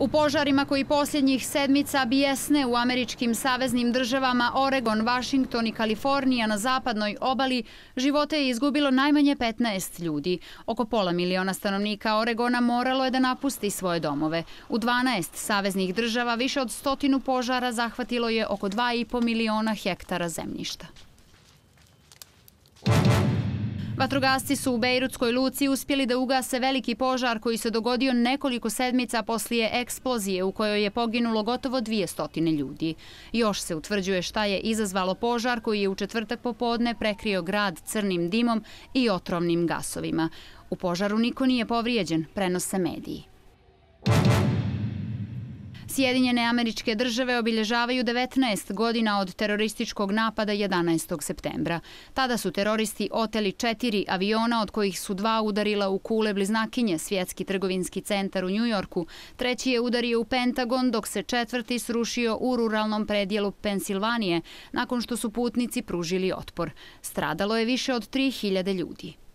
U požarima koji posljednjih sedmica bijesne u američkim saveznim državama Oregon, Washington i Kalifornija na zapadnoj obali, živote je izgubilo najmanje 15 ljudi. Oko pola miliona stanovnika Oregona moralo je da napusti svoje domove. U 12 saveznih država više od stotinu požara zahvatilo je oko 2,5 miliona hektara zemljišta. Vatrogasci su u Bejrutskoj luci uspjeli da ugase veliki požar koji se dogodio nekoliko sedmica poslije eksplozije u kojoj je poginulo gotovo dvije stotine ljudi. Još se utvrđuje šta je izazvalo požar koji je u četvrtak popodne prekrio grad crnim dimom i otrovnim gasovima. U požaru niko nije povrijeđen, prenose mediji. Sjedinjene američke države obilježavaju 19 godina od terorističkog napada 11. septembra. Tada su teroristi oteli četiri aviona, od kojih su dva udarila u kule bliznakinje, svjetski trgovinski centar u Njujorku. Treći je udario u Pentagon, dok se četvrti srušio u ruralnom predijelu Pensilvanije, nakon što su putnici pružili otpor. Stradalo je više od 3000 ljudi.